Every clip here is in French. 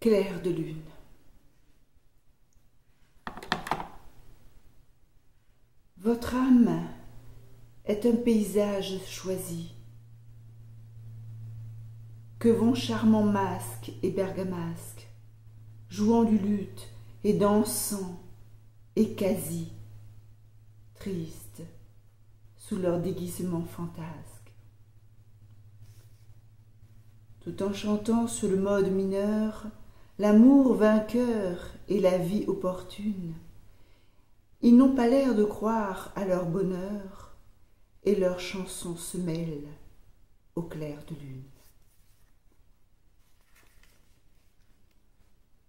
Clair de lune. Votre âme est un paysage choisi, que vont charmants masques et bergamasques, jouant du luth et dansant et quasi, tristes, sous leur déguisement fantasque. Tout en chantant sur le mode mineur, l'amour vainqueur et la vie opportune, ils n'ont pas l'air de croire à leur bonheur, et leurs chansons se mêlent au clair de lune.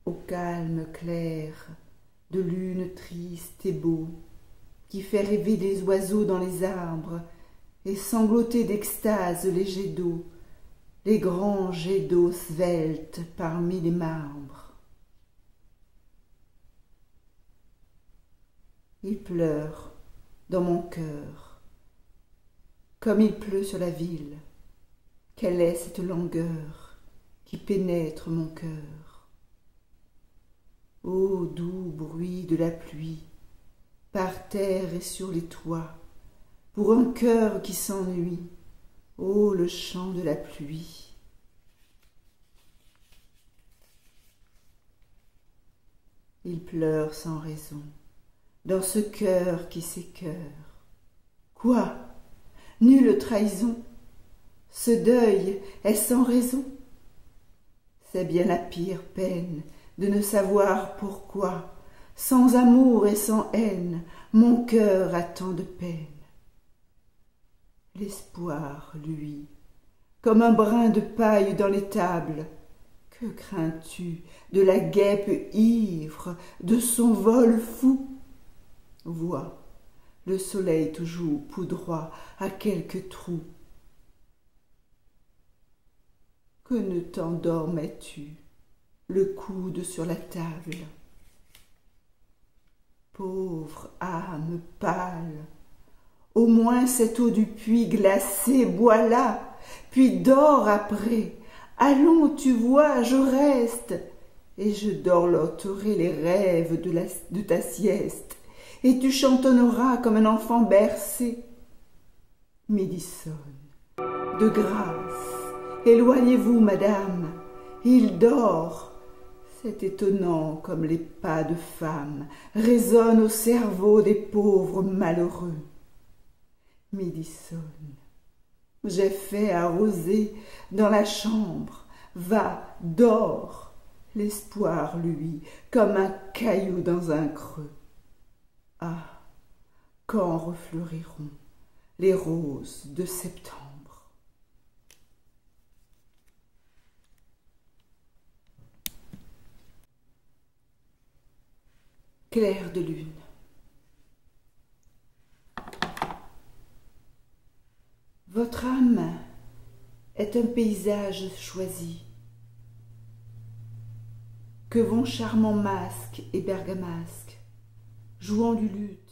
Au calme clair de lune triste et beau, qui fait rêver les oiseaux dans les arbres et sangloter d'extase les jets d'eau, les grands jets d'eau sveltes parmi les marbres. Il pleure dans mon cœur, comme il pleut sur la ville. Quelle est cette langueur qui pénètre mon cœur? Ô doux bruit de la pluie, par terre et sur les toits, pour un cœur qui s'ennuie, ô le chant de la pluie. Il pleure sans raison dans ce cœur qui s'écœure. Quoi? Nulle trahison Ce deuil est sans raison C'est bien la pire peine de ne savoir pourquoi, sans amour et sans haine, mon cœur a tant de peine. L'espoir, lui, comme un brin de paille dans l'étable, que crains-tu de la guêpe ivre, de son vol fou? Vois, le soleil toujours poudroie à quelques trous. Que ne t'endormais-tu, le coude sur la table? Pauvre âme pâle, au moins cette eau du puits glacée, bois-la, puis dors après. Allons, tu vois, je reste, et je dorloterai les rêves de, ta sieste et tu chantonneras comme un enfant bercé. Midi sonne. De grâce, éloignez-vous, madame, il dort. C'est étonnant comme les pas de femme résonnent au cerveau des pauvres malheureux. Midi. J'ai fait arroser dans la chambre. Va, dors. L'espoir, lui, comme un caillou dans un creux. Ah, quand refleuriront les roses de septembre Clair de lune. Votre âme est un paysage choisi, que vont charmants masques et bergamasques jouant du luth,